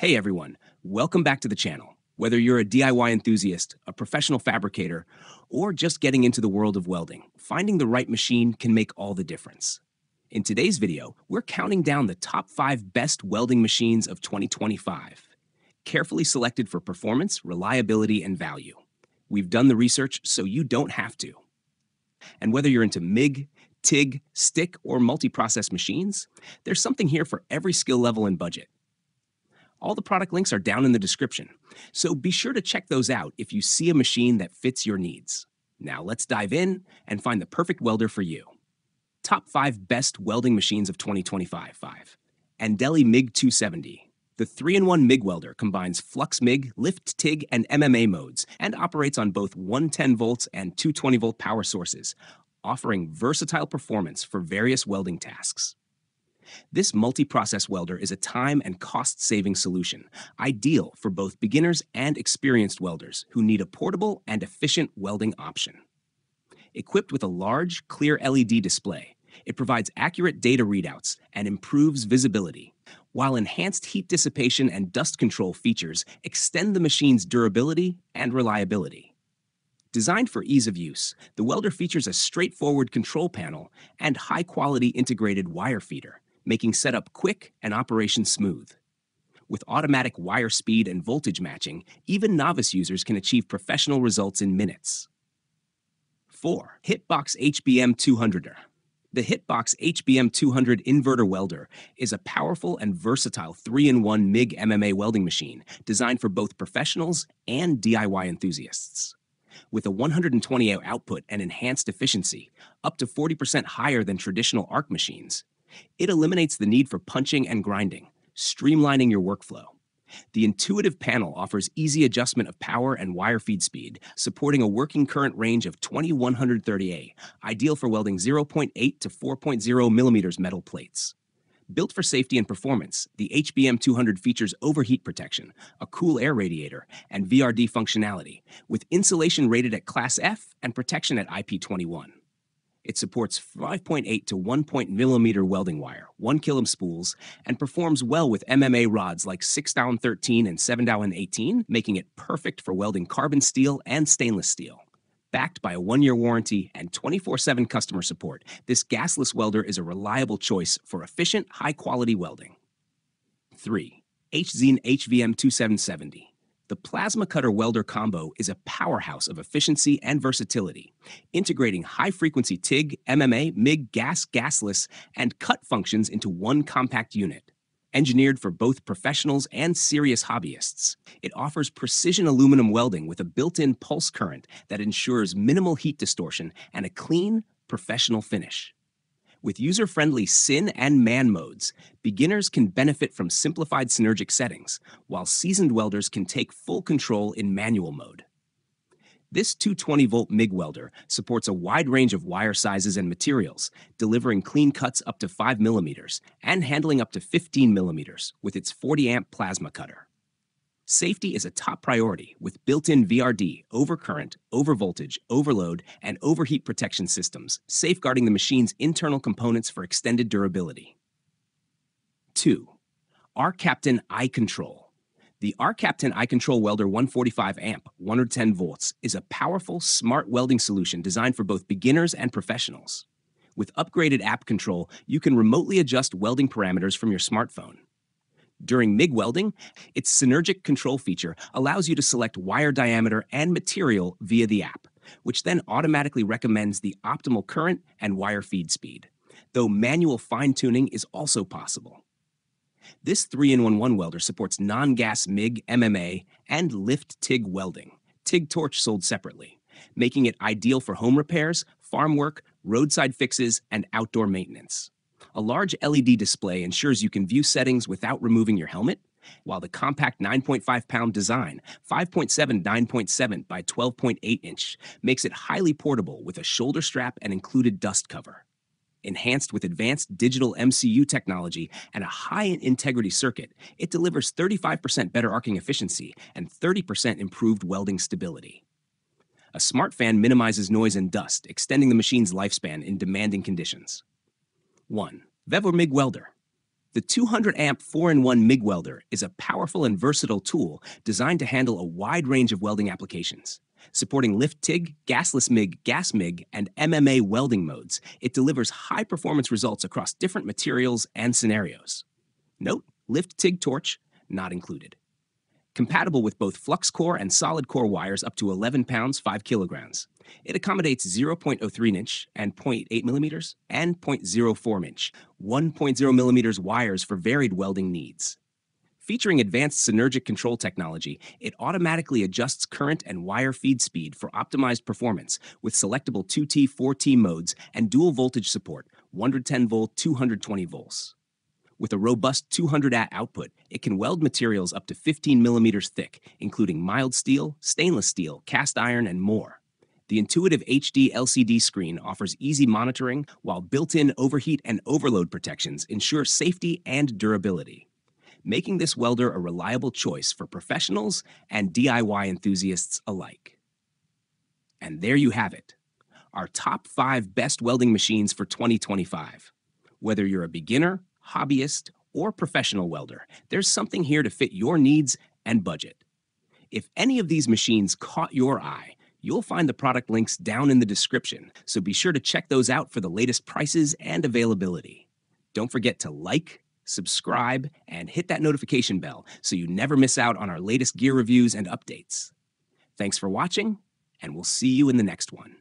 Hey everyone, welcome back to the channel. Whether you're a DIY enthusiast, a professional fabricator, or just getting into the world of welding, finding the right machine can make all the difference. In today's video, we're counting down the top five best welding machines of 2025, carefully selected for performance, reliability, and value. We've done the research so you don't have to. And whether you're into MIG, TIG, stick, or multi-process machines, there's something here for every skill level and budget. All the product links are down in the description, so be sure to check those out if you see a machine that fits your needs. Now let's dive in and find the perfect welder for you. Top 5 Best Welding Machines of 2025 5. Andeli MIG 270. The 3-in-1 MIG welder combines flux MIG, lift TIG, and MMA modes and operates on both 110 volts and 220 volt power sources, offering versatile performance for various welding tasks. This multi-process welder is a time and cost-saving solution, ideal for both beginners and experienced welders who need a portable and efficient welding option. Equipped with a large, clear LED display, it provides accurate data readouts and improves visibility, while enhanced heat dissipation and dust control features extend the machine's durability and reliability. Designed for ease of use, the welder features a straightforward control panel and high-quality integrated wire feeder, making setup quick and operation smooth. With automatic wire speed and voltage matching, even novice users can achieve professional results in minutes. 4. Hitbox HBM 200er. The Hitbox HBM 200 inverter welder is a powerful and versatile 3-in-1 MIG MMA welding machine designed for both professionals and DIY enthusiasts. With a 120 A output and enhanced efficiency, up to 40% higher than traditional arc machines, it eliminates the need for punching and grinding, streamlining your workflow. The intuitive panel offers easy adjustment of power and wire feed speed, supporting a working current range of 2130A, ideal for welding 0.8 to 4.0 millimeters metal plates. Built for safety and performance, the HBM 200 features overheat protection, a cool air radiator, and VRD functionality, with insulation rated at Class F and protection at IP21. It supports 5.8 to 1 millimeter welding wire, 1 kilom spools, and performs well with MMA rods like 6 down 13 and 7 down 18, making it perfect for welding carbon steel and stainless steel. Backed by a one-year warranty and 24-7 customer support, this gasless welder is a reliable choice for efficient, high-quality welding. 3. HZine HVM 2770 the Plasma Cutter Welder Combo is a powerhouse of efficiency and versatility, integrating high-frequency TIG, MMA, MIG, gas, gasless, and cut functions into one compact unit. Engineered for both professionals and serious hobbyists, it offers precision aluminum welding with a built-in pulse current that ensures minimal heat distortion and a clean, professional finish. With user-friendly SYN and MAN modes, beginners can benefit from simplified synergic settings, while seasoned welders can take full control in manual mode. This 220-volt MIG welder supports a wide range of wire sizes and materials, delivering clean cuts up to 5 millimeters and handling up to 15 millimeters with its 40-amp plasma cutter. Safety is a top priority with built-in VRD, overcurrent, overvoltage, overload, and overheat protection systems, safeguarding the machine's internal components for extended durability. 2. ARCCAPTAIN iControl The ARCCAPTAIN iControl Welder 145 amp, 110 volts, is a powerful, smart welding solution designed for both beginners and professionals. With upgraded app control, you can remotely adjust welding parameters from your smartphone. During MIG welding, its synergic control feature allows you to select wire diameter and material via the app, which then automatically recommends the optimal current and wire feed speed, though manual fine-tuning is also possible. This 3-in-1 welder supports non-gas MIG, MMA, and lift TIG welding, TIG torch sold separately, making it ideal for home repairs, farm work, roadside fixes, and outdoor maintenance. A large LED display ensures you can view settings without removing your helmet, while the compact 9.5 pound design, 5.7 9.7 by 12.8 inch, makes it highly portable with a shoulder strap and included dust cover. Enhanced with advanced digital MCU technology and a high integrity circuit, it delivers 35% better arcing efficiency and 30% improved welding stability. A smart fan minimizes noise and dust, extending the machine's lifespan in demanding conditions. 1. Vevor MIG Welder. The 200 amp 4 in 1 MIG welder is a powerful and versatile tool designed to handle a wide range of welding applications. Supporting lift TIG, gasless MIG, gas MIG, and MMA welding modes, it delivers high performance results across different materials and scenarios. Note, lift TIG torch not included. Compatible with both flux core and solid core wires up to 11 pounds 5 kilograms. It accommodates 0.03 inch and 0.8 millimeters and 0.04 inch, 1.0 millimeters wires for varied welding needs. Featuring advanced Synergic control technology, it automatically adjusts current and wire feed speed for optimized performance with selectable 2T, 4T modes and dual voltage support, 110 volt, 220 volts. With a robust 200 AT output, it can weld materials up to 15 millimeters thick, including mild steel, stainless steel, cast iron, and more. The intuitive HD LCD screen offers easy monitoring, while built-in overheat and overload protections ensure safety and durability, making this welder a reliable choice for professionals and DIY enthusiasts alike. And there you have it, our top five best welding machines for 2025. Whether you're a beginner, hobbyist, or professional welder, there's something here to fit your needs and budget. If any of these machines caught your eye, you'll find the product links down in the description, so be sure to check those out for the latest prices and availability. Don't forget to like, subscribe, and hit that notification bell so you never miss out on our latest gear reviews and updates. Thanks for watching, and we'll see you in the next one.